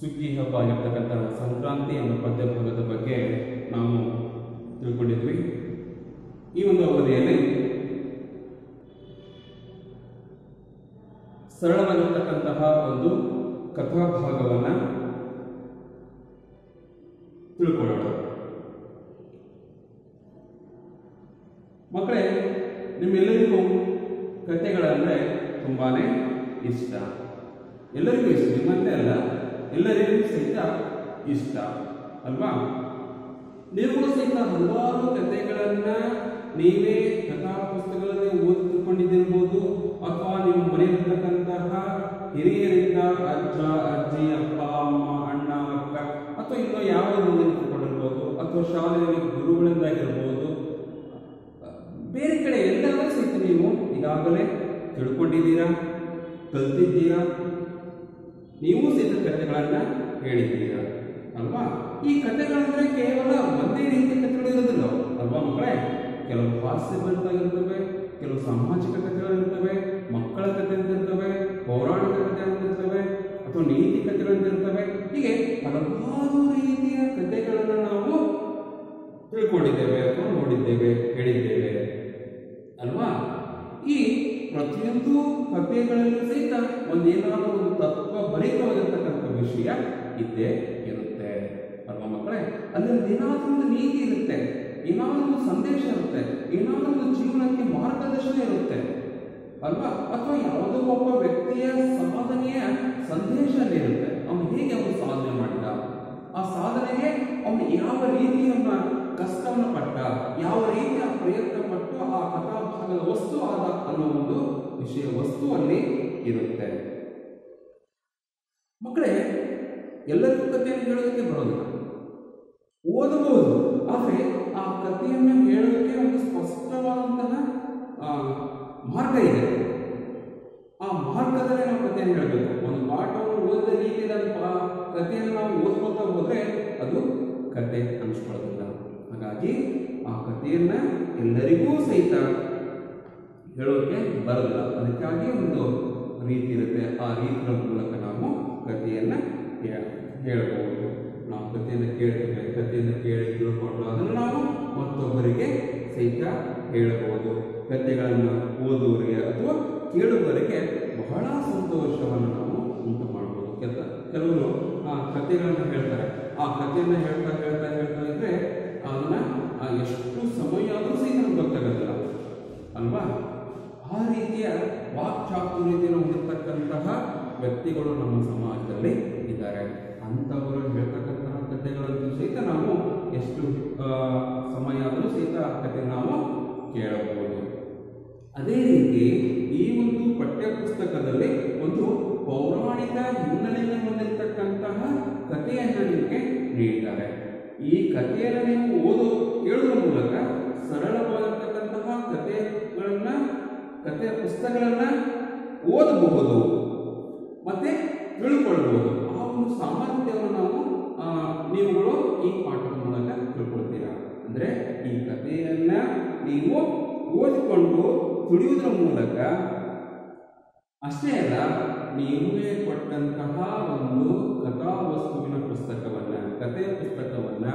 ಸುಗ್ಗಿ ಹಬ್ಬ ಆಗಿರ್ತಕ್ಕಂಥ ಸಂಕ್ರಾಂತಿ ಪದ್ಯಭಾಗದ ಬಗ್ಗೆ ನಾವು ತಿಳ್ಕೊಂಡಿದ್ವಿ. ಈ ಒಂದು ಅವಧಿಯಲ್ಲಿ ಸರಳವಾಗಿರ್ತಕ್ಕಂತಹ ಒಂದು ಕಥಾಭಾಗವನ್ನ ತಿಳ್ಕೊಳ್ಳೋಣ. ಮಕ್ಕಳೇ, ನಿಮ್ಮೆಲ್ಲರಿಗೂ ಕಥೆಗಳಂದ್ರೆ ತುಂಬಾನೇ ಇಷ್ಟ. ಎಲ್ಲರಿಗೂ ಇಷ್ಟ, ನಿಮ್ಮಂತೆ ಅಲ್ಲ. ಎಲ್ಲರಿಗೂ ಸಹಿತ ಇಷ್ಟ, ಅಲ್ವಾ? ನೀವು ಸಹಿತ ಹಲವಾರು ಕಥೆಗಳನ್ನ ನೀವೇ ಕಥಾ ಪುಸ್ತಕಗಳಲ್ಲಿ ಓದಿಕೊಂಡಿದ್ದಿರ್ಬೋದು ಅಥವಾ ನಿಮ್ಮ ಮನೆಯಲ್ಲಿರ್ತಕ್ಕಂತಹ ಹಿರಿಯರಿಂದ ಅಜ್ಜ, ಅಜ್ಜಿ, ಅಪ್ಪ, ಅಮ್ಮ, ಅಣ್ಣ, ಅಕ್ಕ, ಅಥವಾ ಇನ್ನೂ ಯಾವುದರಿಂದ ತಿಳ್ಕೊಂಡಿರ್ಬೋದು ಅಥವಾ ಶಾಲೆಯಲ್ಲಿ ಗುರುಗಳಿಂದಾಗಿರ್ಬೋದು, ಬೇರೆ ಕಡೆ ಎಲ್ಲರೂ ಸಹಿತ ನೀವು ಈಗಾಗಲೇ ತಿಳ್ಕೊಂಡಿದ್ದೀರಾ, ಕಲ್ತಿದ್ದೀರಾ? ನೀವು ಸಹಿತ ಕಥೆಗಳನ್ನ ಹೇಳಿದ್ದೀರಾ? ಅಲ್ವಾ? ಈ ಕಥೆಗಳಂದ್ರೆ ಕೇವಲ ಒಂದೇ ರೀತಿಯ ಕಥೆಗಳು ಇರೋದಿಲ್ಲ ಅಲ್ವಾ ಮಕ್ಕಳೇ? ಕೆಲವು ಹಾಸ್ಯಭರಿತವಾಗಿರ್ತವೆ ಕೆಲವು ಸಾಮಾಜಿಕ ಕಥೆಗಳಿರ್ತವೆ, ಮಕ್ಕಳ ಕಥೆ ಅಂತ ಪೌರಾಣಿಕ ಕಥೆ ಅಂತ ಇರ್ತವೆ ಅಥವಾ ನೀತಿ ಕಥೆಗಳು ಇರ್ತವೆ ಹೀಗೆ ಹಲವಾರು ರೀತಿಯ ಕಥೆಗಳನ್ನು ನಾವು ತಿಳ್ಕೊಂಡಿದ್ದೇವೆ ಅಥವಾ ನೋಡಿದ್ದೇವೆ ಹೇಳಿದ್ದೇವೆ ಅಲ್ವಾ? ಈ ಪ್ರತಿಯೊಂದು ಕಥೆಗಳಲ್ಲೂ ಸಹಿತ ಒಂದೇನಾದರೂ ವಿಷಯ ಇದ್ದೇ ಇರುತ್ತೆ. ಅಲ್ವಾ ಮಕ್ಕಳೇ? ಅಲ್ಲಿ ಏನಾದರೂ ಒಂದು ನೀತಿ ಇರುತ್ತೆ. ಏನಾದರೂ ಒಂದು ಸಂದೇಶ ಇರುತ್ತೆ. ಏನಾದರೂ ಒಂದು ಜೀವನಕ್ಕೆ ಮಾರ್ಗದರ್ಶನ ಇರುತ್ತೆ. ಅಲ್ವಾ? ಅಥವಾ ಯಾವುದೋ ಒಬ್ಬ ವ್ಯಕ್ತಿಯ ಸಾಧನೆಯ ಸಂದೇಶ ಇರುತ್ತೆ. ಅವನು ಹೇಗೆ ಅವನು ಸಾಧನೆ ಮಾಡಿದ? ಆ ಸಾಧನೆಗೆ ಅವನು ಯಾವ ರೀತಿಯನ್ನ ಕಷ್ಟವನ್ನು ಪಟ್ಟ? ಯಾವ ರೀತಿಯ ಪ್ರಯತ್ನ ಪಟ್ಟು ಆ ಕಥಾಭಾಗದ ವಸ್ತು ಆದ ಅನ್ನೋ ಒಂದು ವಿಷಯ ವಸ್ತುವಲ್ಲಿ ಇರುತ್ತೆ ಮಕ್ಕಳೇ ಎಲ್ಲರಿಗೂ ಕಥೆಯನ್ನು ಹೇಳೋದಕ್ಕೆ ಬರೋದಿಲ್ಲ. ಓದಬಹುದು, ಆದರೆ ಆ ಕಥೆಯನ್ನು ಹೇಳೋದಕ್ಕೆ ಒಂದು ಸ್ಪಷ್ಟವಾದಂತಹ ಮಾರ್ಗ ಇದೆ. ಆ ಮಾರ್ಗದಲ್ಲಿ ನಾವು ಕಥೆಯನ್ನು ಹೇಳಬೇಕು. ಒಂದು ಪಾಠವನ್ನು ಓದಿದ ರೀತಿಯಲ್ಲಿ ಅದು ಕಥೆಯನ್ನು ನಾವು ಓದ್ಕೊಳ್ತಾ ಹೋದರೆ ಅದು ಕತೆ ಅನಿಸ್ಕೊಳ್ಳೋದಿಲ್ಲ ಹಾಗಾಗಿ ಆ ಕಥೆಯನ್ನ ಎಲ್ಲರಿಗೂ ಸಹಿತ ಹೇಳೋಕೆ ಬರಲ್ಲ ಅದಕ್ಕಾಗಿ ಒಂದು ರೀತಿ ಇರುತ್ತೆ. ಆ ರೀತಿಯ ಮೂಲಕ ನಾವು ಕಥೆಯನ್ನ ಹೇ- ಹೇಳ್ಬೋದು. ನಾವು ಕಥೆಯನ್ನು ಕೇಳ್ತೇವೆ, ಕಥೆಯನ್ನು ಕೇಳಿ ತಿಳ್ಕೊಂಡು ಅದನ್ನು ನಾವು ಮತ್ತೊಬ್ಬರಿಗೆ ಸಹಿತ ಹೇಳಬಹುದು. ಕಥೆಗಳನ್ನು ಓದುವರಿಗೆ ಅಥವಾ ಕೇಳುವವರಿಗೆ ಬಹಳ ಸಂತೋಷವನ್ನು ನಾವು ಉಂಟು ಮಾಡಬಹುದು ಕೆಲ, ಕೆಲವರು ಆ ಕಥೆಗಳನ್ನು ಹೇಳ್ತಾರೆ. ಆ ಕಥೆಯನ್ನು ಹೇಳ್ತಾ ಹೇಳ್ತಾ ಹೇಳ್ತಾ ಇದ್ರೆ ಅದನ್ನ ಎಷ್ಟು ಸಮಯ ಆದರೂ ಸಹಿತ ನಮ್ಗೆ ಗೊತ್ತಾಗೋದಿಲ್ಲ ಅಲ್ವಾ? ಆ ರೀತಿಯ ವಾಕ್ ಚಾತುರ್ಯತೆಯನ್ನು ಹೊಂದಿರತಕ್ಕಂತಹ ವ್ಯಕ್ತಿಗಳು ನಮ್ಮ ಸಮಾಜದಲ್ಲಿ ಇದ್ದಾರೆ. ಅಂಥವರು ಹೇಳ್ತಕ್ಕಂತಹ ಕಥೆಗಳನ್ನು ಸಹಿತ ನಾವು ಎಷ್ಟು ಸಮಯ ಆದರೂ ಸಹಿತ ಆ ಕಥೆ ನಾವು ಕೇಳಬಹುದು. ಅದೇ ರೀತಿ ಈ ಒಂದು ಪಠ್ಯಪುಸ್ತಕದಲ್ಲಿ ಒಂದು ಪೌರಾಣಿಕ ಹಿನ್ನೆಲೆಯನ್ನು ಹೊಂದಿರತಕ್ಕಂತಹ ಕಥೆಯನ್ನು ನಿಮಗೆ ನೀಡಿದ್ದಾರೆ ಈ ಕಥೆಯನ್ನು ನೀವು ಓದು, ಕೇಳುವ ಮೂಲಕ ಸರಳವಾಗಿರ್ತಕ್ಕಂತಹ ಕಥೆಗಳನ್ನ ಕಥೆಯ ಪುಸ್ತಕಗಳನ್ನ ಓದಬಹುದು, ಮತ್ತೆ ತಿಳ್ಕೊಳ್ಬಹುದು. ಒಂದು ಸಾಮರ್ಥ್ಯವನ್ನು ನಾವು ನೀವುಗಳು ಈ ಪಾಠದ ಮೂಲಕ ತಿಳ್ಕೊಳ್ತೀರಾ? ಅಂದ್ರೆ ಈ ಕಥೆಯನ್ನು ನೀವು ಓದಿಕೊಂಡು ತುಳಿಯುವುದರ ಮೂಲಕ ಅಷ್ಟೇ ಅಲ್ಲ, ನೀವೇ ಕೊಟ್ಟಂತಹ ಒಂದು ಕಥಾವಸ್ತುವಿನ ಪುಸ್ತಕವನ್ನ, ಕಥೆಯ ಪುಸ್ತಕವನ್ನ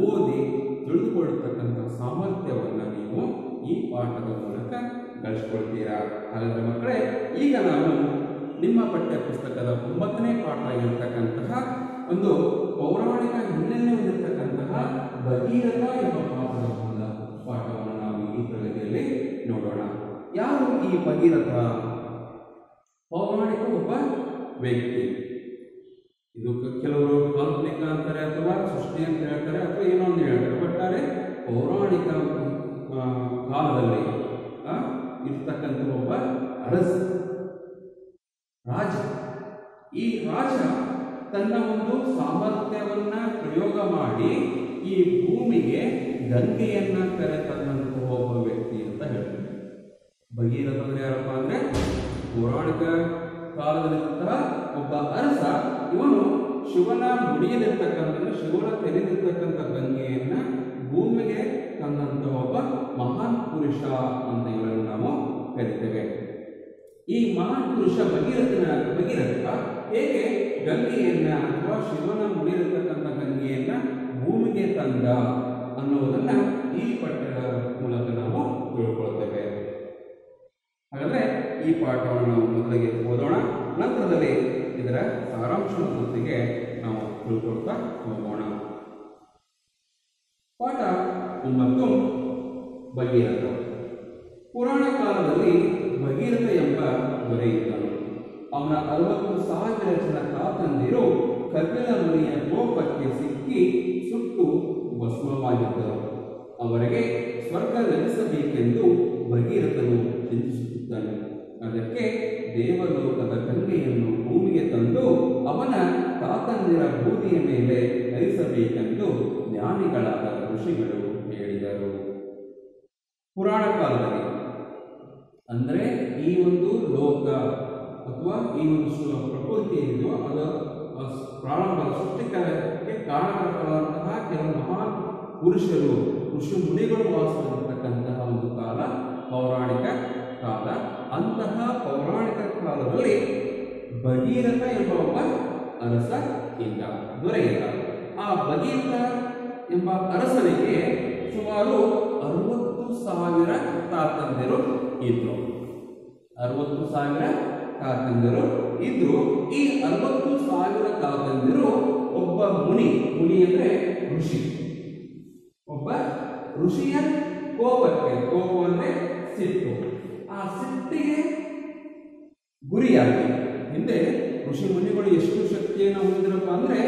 ಓದಿ ತಿಳಿದುಕೊಳ್ಳತಕ್ಕಂಥ ಸಾಮರ್ಥ್ಯವನ್ನು ನೀವು ಈ ಪಾಠದ ಮೂಲಕ ಗಳಿಸ್ಕೊಳ್ತೀರಾ? ಹಾಗಾದ್ರೆ ಮಕ್ಕಳೇ, ಈಗ ನಾನು ನಿಮ್ಮ ಪಠ್ಯ ಪುಸ್ತಕದ ಒಂಬತ್ತನೇ ಪಾಠ ಆಗಿರ್ತಕ್ಕಂತಹ ಒಂದು ಪೌರಾಣಿಕ ಹಿನ್ನೆಲೆ ಹೊಂದಿರತಕ್ಕಂತಹ ಭಗೀರಥ ಎಂಬ ಪಾಠದ ಪಾಠವನ್ನು ನಾವು ಈ ತರಗತಿಯಲ್ಲಿ ನೋಡೋಣ. ಯಾರು ಈ ಭಗೀರಥ? ಪೌರಾಣಿಕ ಒಬ್ಬ ವ್ಯಕ್ತಿ. ಇದು ಕೆಲವರು ಕಾಲ್ಪನಿಕ ಅಂತಾರೆ ಅಥವಾ ಸೃಷ್ಟಿ ಅಂತ ಹೇಳ್ತಾರೆ ಅಥವಾ ಏನೋ ಒಂದು ಹೇಳ್ತಾರೆ. ಒಟ್ಟಾರೆ ಪೌರಾಣಿಕ ಕಾಲದಲ್ಲಿ ಇರ್ತಕ್ಕಂಥ ಒಬ್ಬ ಅರಸ. ರಾಜ. ಈ ರಾಜ ತನ್ನ ಒಂದು ಸಾಮರ್ಥ್ಯವನ್ನ ಪ್ರಯೋಗ ಮಾಡಿ ಈ ಭೂಮಿಗೆ ಗಂಗೆಯನ್ನ ಕರೆತಂದಂತಹ ಒಬ್ಬ ವ್ಯಕ್ತಿ ಅಂತ ಹೇಳ್ತಾರೆ. ಭಗೀರಥ ಅಂದ್ರೆ ಯಾರಪ್ಪ ಅಂದ್ರೆ ಪೌರಾಣಿಕ ಕಾಲದಲ್ಲಿರುವಂತಹ ಒಬ್ಬ ಅರಸ. ಇವನು ಶಿವನ ಮುಡಿಯಲ್ಲಿರ್ತಕ್ಕಂಥ ಶಿವನ ತೆರೆದಿರ್ತಕ್ಕಂಥ ಗಂಗೆಯನ್ನ ಭೂಮಿಗೆ ತಂದಂತಹ ಒಬ್ಬ ಮಹಾನ್ ಪುರುಷ ಅಂತ ಈ ಮಹಾನ್ ಪುರುಷ ಭಗೀರಥನ ಭಗೀರಥ ಹೇಗೆ ಗಂಗೆಯನ್ನ ಅಥವಾ ಶಿವನ ಮುಡಿರತಕ್ಕಂಥ ಗಂಗೆಯನ್ನ ಭೂಮಿಗೆ ತಂದ ಅನ್ನುವುದನ್ನ ಈ ಪಠ್ಯದ ಮೂಲಕ ನಾವು ತಿಳ್ಕೊಳ್ತೇವೆ. ಹಾಗಾದ್ರೆ ಈ ಪಾಠವನ್ನು ನಾವು ಮೊದಲಿಗೆ ಓದೋಣ, ನಂತರದಲ್ಲಿ ಇದರ ಸಾರಾಂಶದ ಜೊತೆಗೆ ನಾವು ತಿಳ್ಕೊಳ್ತಾ ಹೋಗೋಣ. ಪಾಠ ಒಂಬತ್ತು, ಭಗೀರಥ. ಪುರಾಣ ಕಾಲದಲ್ಲಿ ಭಗೀರಥ ಎಂಬ ದೊರೆ ಇದ್ದನು ಅವನ ಅರವತ್ತು ಸಾವಿರ ಜನ ಕಾತಂದಿರು ಕಪಿಲ ಮುನಿಯ ಕೋಪಕ್ಕೆ ಸಿಕ್ಕಿ ಸುಟ್ಟು ಭಸ್ಮವಾಗಿದ್ದರು ಅವರಿಗೆ ಸ್ವರ್ಗ ಲಭಿಸಬೇಕೆಂದು ಭಗೀರಥನು ಚಿಂತಿಸುತ್ತಿದ್ದನು. ಅದಕ್ಕೆ ದೇವಲೋಕದ ಗಂಗೆಯನ್ನು ಭೂಮಿಗೆ ತಂದು ಅವನ ತಾತಂದಿರ ಬೂದಿಯ ಮೇಲೆ ಹರಿಸಬೇಕೆಂದು ಜ್ಞಾನಿಗಳಾದ ಋಷಿಗಳು ಹೇಳಿದರು. ಪುರಾಣ ಕಾಲದಲ್ಲಿ ಅಂದರೆ ಈ ಒಂದು ಲೋಕ ಅಥವಾ ಈ ಒಂದು ಪ್ರಕೃತಿ ಏನಿದೆಯೋ ಅದು ಆ ಸ್- ಪ್ರಾರಂಭ ಸೃಷ್ಟಿಕರಕ್ಕೆ ಕಾರಣಕರ್ತರಾದಂತಹ ಕೆಲವು ಮಹಾನ್ ಪುರುಷರು ಋಷಿ ಮುನಿಗಳು ವಾಸವಾಗಿರ್ತಕ್ಕಂತಹ ಒಂದು ಕಾಲ, ಪೌರಾಣಿಕ ಕಾಲ. ಅಂತಹ ಪೌರಾಣಿಕ ಕಾಲದಲ್ಲಿ ಭಗೀರಥ ಎಂಬ ಒಬ್ಬ ಅರಸ ಇಲ್ಲ ದೊರೆಯಿಲ್ಲ ಆ ಭಗೀರಥ ಎಂಬ ಅರಸನಿಗೆ ಸುಮಾರು ಅರವತ್ತು ಸಾವಿರ ತಾತಂದಿರು ಇದ್ರು. ಅರವತ್ತು ಸಾವಿರ ತಾತಂದಿರು ಇದ್ರು. ಈ ಅರವತ್ತು ಸಾವಿರ ತಾತಂದಿರು ಒಬ್ಬ ಮುನಿ ಮುನಿ ಅಂದ್ರೆ ಋಷಿ. ಒಬ್ಬ ಋಷಿಯ ಕೋಪಕ್ಕೆ, ಕೋಪ ಅಂದ್ರೆ ಸಿಟ್ಟು. ಆ ಸಿಟ್ಟಿಗೆ ಗುರಿಯಾಗಿ. ಹಿಂದೆ ಋಷಿ ಮುನಿಗಳು ಎಷ್ಟು ಶಕ್ತಿಯನ್ನು ಹೊಂದಿರಪ್ಪ ಅಂದ್ರೆ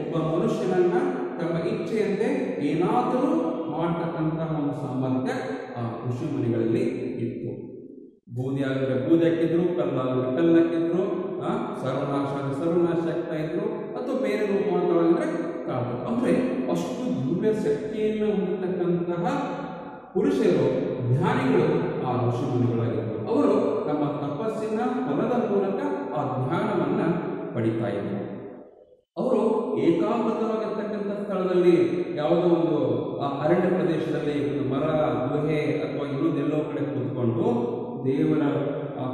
ಒಬ್ಬ ಮನುಷ್ಯನನ್ನ ತಮ್ಮ ಇಚ್ಛೆಯಂತೆ ಏನಾದರೂ ಮಾಡತಕ್ಕಂತಹ ಒಂದು ಸಾಮರ್ಥ್ಯ ಋಷಿ ಮುನಿಗಳಲ್ಲಿ ಇತ್ತು. ಬೂದಿ ಆಗಿದ್ರೆ ಬೂದಿ ಹಾಕಿದ್ರು ಕಲ್ಲಾಗಿದ್ರೆ ಕಲ್ಲು ಹಾಕಿದ್ರು ಸರ್ವನಾಶ ಸರ್ವನಾಶ ಆಗ್ತಾ ಇದ್ರು, ಅಥವಾ ಬೇರೆ ರೂಪಾಂತರವಾಗಿದ್ರೆ ಕಾದು ಅಂದ್ರೆ ಅಷ್ಟು ದಿವ್ಯ ಶಕ್ತಿಯನ್ನು ಹೊಂದಿರತಕ್ಕಂತಹ ಪುರುಷರು, ಜ್ಞಾನಿಗಳು ಆ ಋಷಿ ಮುನಿಗಳಾಗಿದ್ದರು ಅವರು ತಮ್ಮ ತಪಸ್ಸಿನ ಫಲದ ಮೂಲಕ ಆ ಜ್ಞಾನವನ್ನ ಪಡಿತಾ ಇದ್ರು ಅವರು ಏಕಾಗ್ರತವಾಗಿರ್ತಕ್ಕಂಥ ಸ್ಥಳದಲ್ಲಿ ಯಾವುದೋ ಒಂದು ಆ ಅರಣ್ಯ ಪ್ರದೇಶದಲ್ಲಿ ಒಂದು ಮರ ಗುಹೆ ಅಥವಾ ಇನ್ನೊಂದೆಲ್ಲೋ ಕಡೆ ಕೂತ್ಕೊಂಡು ದೇವರ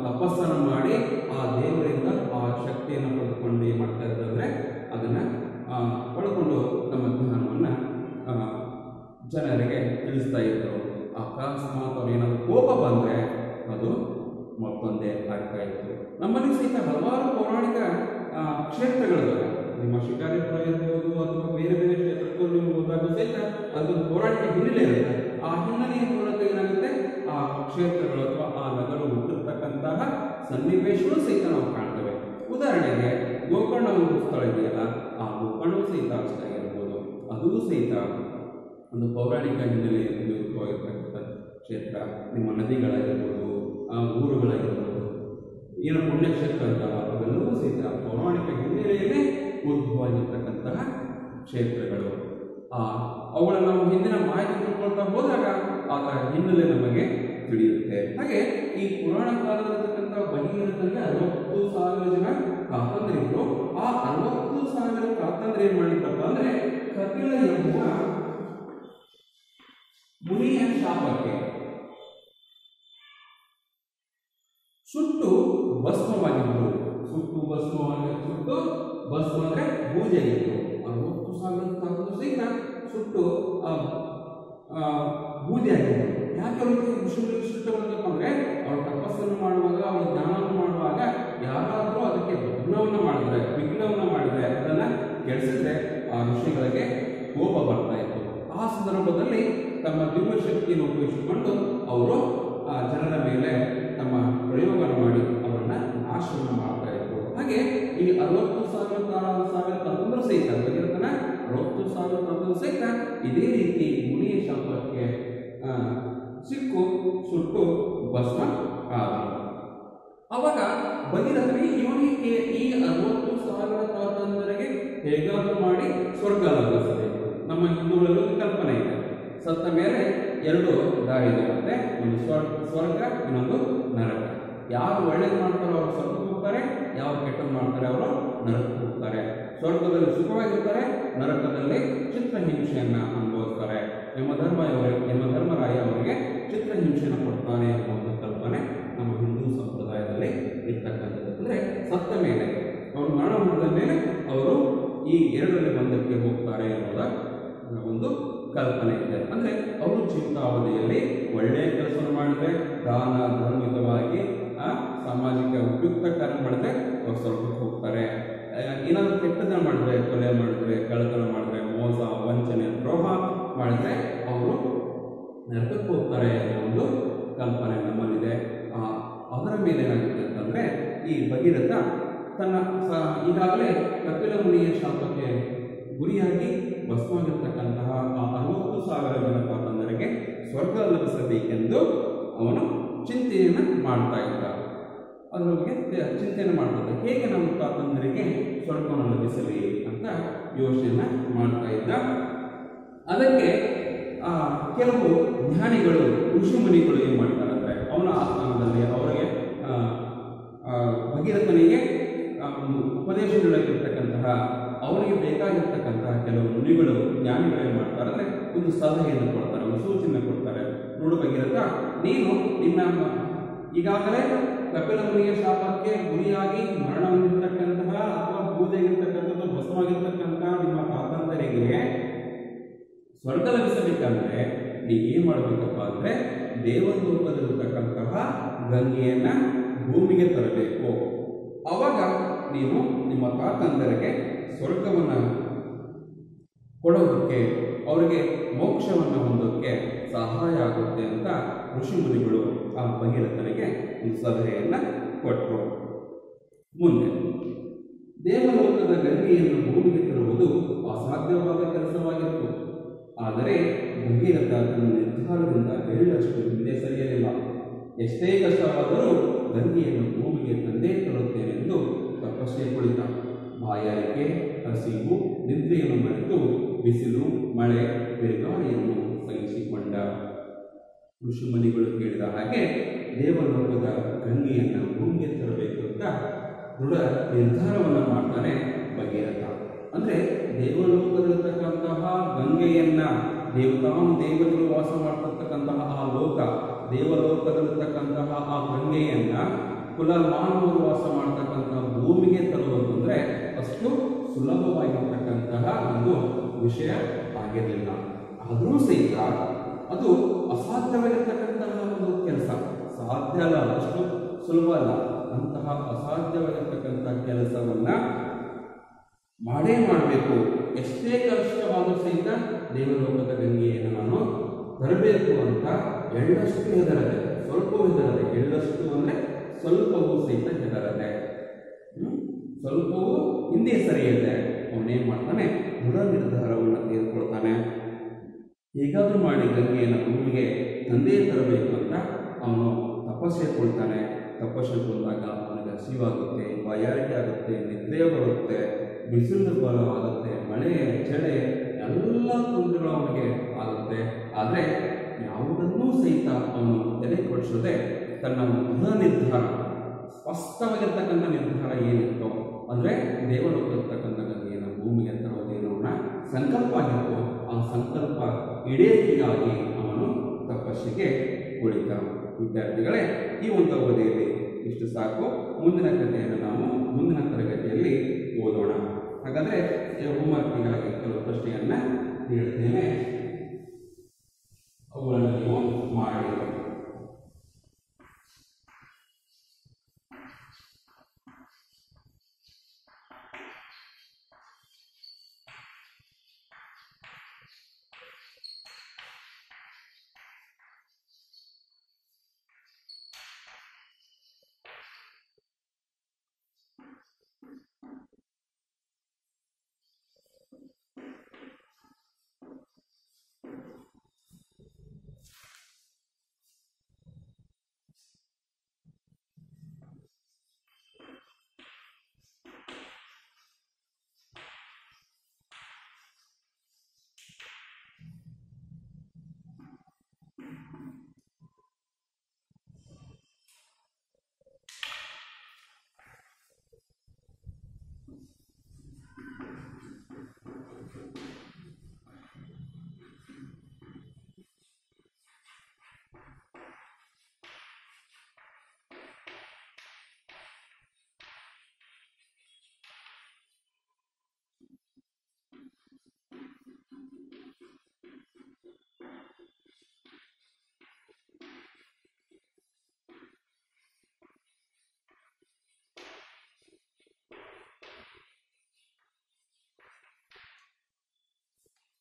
ತಪಸ್ಸನ್ನು ಮಾಡಿ ಆ ದೇವರಿಂದ ಆ ಶಕ್ತಿಯನ್ನು ಪಡೆದುಕೊಂಡು ಏನು ಮಾಡ್ತಾ ಇದ್ದಾರೆ ಅದನ್ನು ಪಡ್ಕೊಂಡು ತಮ್ಮ ಜ್ಞಾನವನ್ನು ಜನರಿಗೆ ತಿಳಿಸ್ತಾ ಇದ್ರು. ಅಕಸ್ಮಾತ್ ಏನಾದ್ರು ಕೋಪ ಬಂದರೆ ಅದು ಮತ್ತೊಂದೇ ಆಗ್ತಾ ಇತ್ತು. ನಮ್ಮಲ್ಲಿ ಸಹಿತ ಹಲವಾರು ಪೌರಾಣಿಕ ಆ, ಸಹಿತ ಹೋರಾಟಕ್ಕೆ ಹಿನ್ನೆಲೆ ಇರುತ್ತೆ. ಆ ಹಿನ್ನೆಲೆಯ ಮೂಲಕ ಏನಾಗುತ್ತೆ? ಆ ಕ್ಷೇತ್ರಗಳು ಅಥವಾ ಆ ನಗರ ಹುಟ್ಟಿರ್ತಕ್ಕಂತಹ ಸನ್ನಿವೇಶಗಳು ಸಹಿತ ನಾವು ಕಾಣ್ತೇವೆ. ಉದಾಹರಣೆಗೆ ಗೋಕರ್ಣ ಒಂದು ಸ್ಥಳ ಇದೆಯಲ್ಲ, ಆ ಗೋಕರ್ಣವು ಸಹಿತ ಆಗಿರ್ಬೋದು ಅದು ಸಹಿತ ಒಂದು ಪೌರಾಣಿಕ ಹಿನ್ನೆಲೆ ಇರ್ತಕ್ಕಂಥ ಕ್ಷೇತ್ರ. ನಿಮ್ಮ ನದಿಗಳಾಗಿರ್ಬೋದು, ಆ ಊರುಗಳಾಗಿರ್ಬೋದು, ಏನು ಪುಣ್ಯಕ್ಷೇತ್ರ ಅಂತ ಅವೆಲ್ಲವೂ ಸಹಿತ ಪೌರಾಣಿಕ ಹಿನ್ನೆಲೆಯಲ್ಲೇ ಉದ್ಭವವಾಗಿರ್ತಕ್ಕಂತಹ ಕ್ಷೇತ್ರಗಳು. ಅವುಗಳನ್ನು ನಾವು ಹಿಂದಿನ ಮಾಹಿತಿ ತಿಳ್ಕೊಳ್ತಾ ಹೋದಾಗ ಅದರ ಹಿನ್ನೆಲೆ ನಮಗೆ ತಿಳಿಯುತ್ತೆ. ಹಾಗೆ ಈ ಪುರಾಣ ಕಾಲದಲ್ಲಿರ್ತಕ್ಕಂಥ ಭಗೀರಥನಿಗೆ ಅರವತ್ತು ಸಾವಿರ ಜನ ಕಾತಂದ್ರಿಗಳು ಆ ಅರವತ್ತು ಸಾವಿರ ಕಾತಂದ್ರೆ ಏನ್ ಮಾಡಿದ್ರಪ್ಪ ಅಂದ್ರೆ ಕಪಿಲ ಎಂಬುವ ಮುನಿಯ ಶಾಪಕ್ಕೆ ಸುಟ್ಟು ಭಸ್ಮವಾಗಿತ್ತು ಸುಟ್ಟು ಭಸ್ಮವಾಗಿ ಸುಟ್ಟು ಭಸ್ಮ ಅಂದ್ರೆ ಬೂದಿಯಾಗಿತ್ತು ಅರವತ್ತು ಸಾವಿರ ತಾಕತ್ತು ಸಹಿತ ಸುಟ್ಟು ಬೂದಿ ಆಗಿದೆ ಯಾಕೆ ಅವರಿಗೆ ಋಷಿಗಳಿಗೆ ಸುಟ್ಟು ಬಂದಪ್ಪ ಅಂದ್ರೆ ಅವ್ರ ತಪಸ್ಸನ್ನು ಮಾಡುವಾಗ ಅವರು ಜ್ಞಾನವನ್ನು ಮಾಡುವಾಗ ಯಾರಾದರೂ ಅದಕ್ಕೆ ವಿಘ್ನವನ್ನು ಮಾಡಿದ್ರೆ ವಿಘ್ನವನ್ನು ಮಾಡಿದ್ರೆ ಅದನ್ನು ಕೆಡಿಸಿದ್ರೆ ಆ ಋಷಿಗಳಿಗೆ ಕೋಪ ಬರ್ತಾ ಇತ್ತು ಆ ಸಂದರ್ಭದಲ್ಲಿ ತಮ್ಮ ದಿವ್ಯ ಶಕ್ತಿಯನ್ನು ಉಪಯೋಗಿಸಿಕೊಂಡು ಅವರು ಆ ಜನರ ಮೇಲೆ ತಮ್ಮ ಪ್ರಯೋಗವನ್ನು ಮಾಡಿ ತಂತ್ರ ಸಹಿತ ಇದೇ ರೀತಿ ಮುನಿಯ ಶಾಪಕ್ಕೆ ಸಿಕ್ಕು, ಸುಟ್ಟು, ಭಸ್ಮ ಆದರು ಅವಾಗ ಭಗೀರಥನಿಗೆ ಇವನಿಗೆ ಈ ಅರವತ್ತು ಸಾವಿರ ತಾತಂದರಿಗೆ ಹೇಗಾದರೂ ಮಾಡಿ ಸ್ವರ್ಗ ಲಭಿಸಬೇಕು ನಮ್ಮ ಹಿಂದೂಗಳಲ್ಲಿ ಒಂದು ಕಲ್ಪನೆ ಇದೆ. ಸತ್ತ ಮೇಲೆ ಎರಡು ದಾರಿ ಇರುತ್ತೆ. ಒಂದು ಸ್ವರ್ಗ ಸ್ವರ್ಗ, ಇನ್ನೊಂದು ನರಕ. ಯಾರು ಒಳ್ಳೇದು ಮಾಡ್ತಾರೋ ಅವರು ಸ್ವರ್ಗಕ್ಕೆ ಹೋಗ್ತಾರೆ ಯಾರು ಕೆಟ್ಟದ್ದು ಮಾಡ್ತಾರೆ ಅವರು ನರಕಕ್ಕೆ ಹೋಗ್ತಾರೆ ಸ್ವರ್ಗದಲ್ಲಿ ಸುಖವಾಗಿರ್ತಾರೆ, ನರಕದಲ್ಲಿ ಚಿತ್ರಹಿಂಸೆಯನ್ನು ಅನುಭವಿಸ್ತಾರೆ. ಯಮಧರ್ಮ ಯಮಧರ್ಮರಾಯ ಅವರಿಗೆ ಚಿತ್ರಹಿಂಸೆಯನ್ನು ಕೊಡ್ತಾನೆ ಒಂದು ಕಲ್ಪನೆ ನಮ್ಮ ಹಿಂದೂ ಸಂಪ್ರದಾಯದಲ್ಲಿ ಇರ್ತಕ್ಕಂಥದ್ದು. ಅಂದರೆ ಸತ್ತ ಮೇಲೆ, ಅವರು ಮರಣ ಹೊಂದಿದ ಮೇಲೆ ಅವರು ಈ ಎರಡರಲ್ಲಿ ಒಂದಕ್ಕೆ ಹೋಗ್ತಾರೆ ಅನ್ನೋದ ಒಂದು ಕಲ್ಪನೆ ಇದೆ. ಅಂದ್ರೆ ಅವರು ಚಿಂತಾವಧಿಯಲ್ಲಿ ಒಳ್ಳೆಯ ಕೆಲಸವನ್ನು ಮಾಡಿದರೆ ದಾನ ಸಾಮಾಜಿಕ ಉಪಯುಕ್ತ ಕಾರ್ಯ ಮಾಡಿದ್ರೆ ಅವ್ರು ಸ್ವರ್ಗಕ್ಕೆ ಹೋಗ್ತಾರೆ. ಏನಾದರೂ ಕೆಟ್ಟದನ್ನ ಮಾಡಿದ್ರೆ, ಕೊಲೆ ಮಾಡಿದ್ರೆ, ಕಳ್ಳತನ ಮಾಡಿದ್ರೆ, ಮೋಸ, ವಂಚನೆ, ದ್ರೋಹ ಮಾಡಿದ್ರೆ ಅವರು ನರಕಕ್ಕೆ ಹೋಗ್ತಾರೆ ಅನ್ನೋ ಒಂದು ಕಲ್ಪನೆ ನಮ್ಮಲ್ಲಿದೆ. ಅದರ ಮೇಲೆ ಏನಾಗುತ್ತೆ ಅಂತಂದ್ರೆ ಈ ಭಗೀರಥ ತನ್ನ ಸ, ಈಗಾಗಲೇ ಕಪಿಲ ಮುನಿಯ ಶಾಪಕ್ಕೆ ಗುರಿಯಾಗಿ ಭಸ್ಮಾಗಿರ್ತಕ್ಕಂತಹ ಆ ಅರವತ್ತು ಸಾವಿರ ಜನ ಪಾಪಂದರಿಗೆ ಸ್ವರ್ಗ ಲಭಿಸಬೇಕೆಂದು ಅವನು ಚಿಂತೆಯನ್ನು ಮಾಡ್ತಾ ಇದ್ದ. ಅದ್ರ ಬಗ್ಗೆ ಚಿಂತನೆ ಮಾಡ್ತಾ ಹೇಗೆ ನಮ್ಮ ತಾತಂದ್ರಿಗೆ ಸ್ವರ್ಗವನ್ನು ಲಭಿಸಲಿ ಅಂತ ಯೋಚನೆ ಮಾಡ್ತಾ ಇದ್ದ. ಅದಕ್ಕೆ ಆ, ಕೆಲವು ಜ್ಞಾನಿಗಳು ಋಷಿ ಮುನಿಗಳು ಏನು ಮಾಡ್ತಾರೆ ಅಂದರೆ ಅವನ ಆಸ್ಥಾನದಲ್ಲಿ ಅವರಿಗೆ ಭಗೀರಥನಿಗೆ ಒಂದು ಉಪದೇಶ ನೀಡಲಿರ್ತಕ್ಕಂತಹ ಅವರಿಗೆ ಬೇಕಾಗಿರ್ತಕ್ಕಂತಹ ಕೆಲವು ಮುನಿಗಳು ಜ್ಞಾನಿಗಳು ಏನು ಮಾಡ್ತಾರೆ ಒಂದು ಸಲಹೆಯನ್ನು ಕೊಡ್ತಾರೆ ಒಂದು ಸೂಚನೆ ಕೊಡ್ತಾರೆ. ನೋಡು ಭಗೀರಥ ನೀನು ನಿನ್ನ ಈಗಾಗಲೇ ಕಪಿಲ ಮುನಿಯ ಶಾಪಕ್ಕೆ ಗುರಿಯಾಗಿ ಮರಣ ಹೊಂದಿರತಕ್ಕಂತಹ ಅಥವಾ ಬೂದೆಗಿರ್ತಕ್ಕಂಥದ್ದು ಭಸ್ಮವಾಗಿರ್ತಕ್ಕಂತಹ ನಿಮ್ಮ ತಾತಂದರಿಗೆ ಸ್ವರ್ಗ ಲಭಿಸಬೇಕಂದ್ರೆ ನೀವು ಏನ್ ಮಾಡಬೇಕಪ್ಪ ಅಂದ್ರೆ ದೇವಲೋಕದಲ್ಲಿರ್ತಕ್ಕಂತಹ ಗಂಗೆಯನ್ನ ಭೂಮಿಗೆ ತರಬೇಕು. ಅವಾಗ ನೀವು ನಿಮ್ಮ ತಾತಂದರಿಗೆ ಸ್ವರ್ಗವನ್ನ ಕೊಡೋದಕ್ಕೆ ಅವರಿಗೆ ಮೋಕ್ಷವನ್ನು ಹೊಂದೋಕ್ಕೆ ಸಹಾಯ ಆಗುತ್ತೆ ಅಂತ ಋಷಿ ಮುನಿಗಳು ಆ ಭಗೀರಥನಿಗೆ ಒಂದು ಸಲಹೆಯನ್ನು ಕೊಟ್ಟರು ಮುಂದೆ ದೇವಲೋಕದ ಗಂಗೆಯನ್ನು ಭೂಮಿಗೆ ತರುವುದು ಅಸಾಧ್ಯವಾದ ಕೆಲಸವಾಗಿತ್ತು. ಆದರೆ ಭಗೀರಥ ತನ್ನ ನಿರ್ಧಾರದಿಂದ ಎಳ್ಳಷ್ಟು ಹಿಂದೆ ಸರಿಯಲಿಲ್ಲ. ಎಷ್ಟೇ ಕಷ್ಟವಾದರೂ ಗಂಗೆಯನ್ನು ಭೂಮಿಗೆ ತಂದೇ ತರುತ್ತೇನೆಂದು ತಪಸ್ಸೆ ಕುಳಿತ. ಬಾಯಾರಿಕೆ, ಹಸಿವು, ನಿದ್ರೆಯನ್ನು ಮರೆತು ಬಿಸಿಲು, ಮಳೆ ಬಿರುಗಾಳಿಯನ್ನು ಸಹಿಸಿಕೊಂಡ ಋಷಿಮುನಿಗಳು ಕೇಳಿದ ಹಾಗೆ ದೇವಲೋಕದ ಗಂಗೆಯನ್ನು ಭೂಮಿಗೆ ತರಬೇಕು ಅಂತ ದೃಢ ನಿರ್ಧಾರವನ್ನು ಮಾಡ್ತಾನೆ ಭಗೀರಥ. ಅಂದರೆ ದೇವಲೋಕದಲ್ಲಿರ್ತಕ್ಕಂತಹ ಗಂಗೆಯನ್ನ ದೇವತಾನು ದೇವತೆಗಳು ವಾಸ ಮಾಡ್ತಿರ್ತಕ್ಕಂತಹ ಆ ಲೋಕ, ದೇವಲೋಕದಲ್ಲಿರ್ತಕ್ಕಂತಹ ಆ ಗಂಗೆಯನ್ನ ಕುಲ ಮಾನವರು ವಾಸ ಮಾಡ್ತಕ್ಕಂತಹ ಭೂಮಿಗೆ ತರುವಂತಂದ್ರೆ ಅಷ್ಟು ಸುಲಭವಾಗಿರ್ತಕ್ಕಂತಹ ಒಂದು ವಿಷಯ ಆಗಿರಲಿಲ್ಲ. ಆದರೂ ಸಹಿತ ಅದು ಅಸಾಧ್ಯವಾಗಿರ್ತಕ್ಕಂತಹ ಒಂದು ಕೆಲಸ. ಸಾಧ್ಯ ಅಲ್ಲ, ಅಷ್ಟು ಸುಲಭ ಅಲ್ಲ. ಅಂತಹ ಅಸಾಧ್ಯವಾಗಿರ್ತಕ್ಕಂಥ ಕೆಲಸವನ್ನ ಮಾಡೇ ಮಾಡಬೇಕು. ಎಷ್ಟೇ ಕಷ್ಟವಾದರೂ ಸಹಿತ ದೇವಲೋಕದ ಗಂಗೆಯನ್ನು ನಾನು ತರಬೇಕು ಅಂತ ಎಳ್ಳಷ್ಟು ಹೆದರದೆ, ಸ್ವಲ್ಪವೂ ಹೆದರದೆ, ಎಳ್ಳಷ್ಟು ಅಂದ್ರೆ ಸ್ವಲ್ಪವೂ ಸಹಿತ ಹೆದರದೆ? ಸ್ವಲ್ಪವೂ ಹಿಂದೆ ಸರಿಯದೆ. ಅವನೇನ್ ಮಾಡ್ತಾನೆ? ದೃಢ ನಿರ್ಧಾರವನ್ನು ತೆಗೆದುಕೊಳ್ತಾನೆ. ಹೇಗಾದ್ರೂ ಮಾಡಿ ಗಂಗೆಯನ್ನು ಭೂಮಿಗೆ ತಂದೆ ತರಬೇಕು ಅಂತ ಅವನು ತಪಸ್ಸೆ ಕೊಳ್ತಾನೆ ತಪಸ್ಸೆ ಕೊಂದಾಗ ಅವನಿಗೆ ಹಸಿವಾಗುತ್ತೆ, ಬಾಯಾರಿಕೆ ಆಗುತ್ತೆ ನಿದ್ರೆ ಬರುತ್ತೆ, ಬಿಸಿಲು ಆಗುತ್ತೆ, ಮಳೆ, ಚಳಿ, ಎಲ್ಲ ತೊಂದರೆಗಳು ಅವನಿಗೆ ಆಗುತ್ತೆ. ಆದರೆ ಯಾವುದನ್ನೂ ಸಹಿತ ಅವನು ತಲೆ ಕೊಡಿಸದೆ ತನ್ನ ದೃಢ ನಿರ್ಧಾರ ಸ್ಪಷ್ಟವಾಗಿರ್ತಕ್ಕಂಥ ನಿರ್ಧಾರ ಏನಿತ್ತು ಅಂದರೆ ದೇವಲೋಕದಲ್ಲಿರ್ತಕ್ಕಂಥ ಗಂಗೆಯನ್ನು ಭೂಮಿಗೆ ತರುವುದೇನೋ ಅವನ ಸಂಕಲ್ಪ ಆಗಿತ್ತು. ಆ ಸಂಕಲ್ಪ ಈಡೇರಿಕೆಗಾಗಿ ಅವನು ತಪಸ್ಸಿಗೆ ಕುಳಿತ ವಿದ್ಯಾರ್ಥಿಗಳೇ, ಈ ಒಂದು ಅವಧಿಯಲ್ಲಿ ಇಷ್ಟು ಸಾಕು. ಮುಂದಿನ ಕಥೆಯನ್ನು ನಾವು ಮುಂದಿನ ತರಗತಿಯಲ್ಲಿ ಓದೋಣ. ಹಾಗಾದರೆ ಹೋಮ್ವರ್ಕಿಗಾಗಿ ಕೆಲವು ಪ್ರಶ್ನೆಯನ್ನು ನೀಡುತ್ತೇನೆ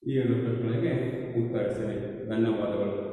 ಈ ಎರಡು ಪ್ರಶ್ನೆಗಳಿಗೆ ಉತ್ತರಿಸಿದೆ ಧನ್ಯವಾದಗಳು.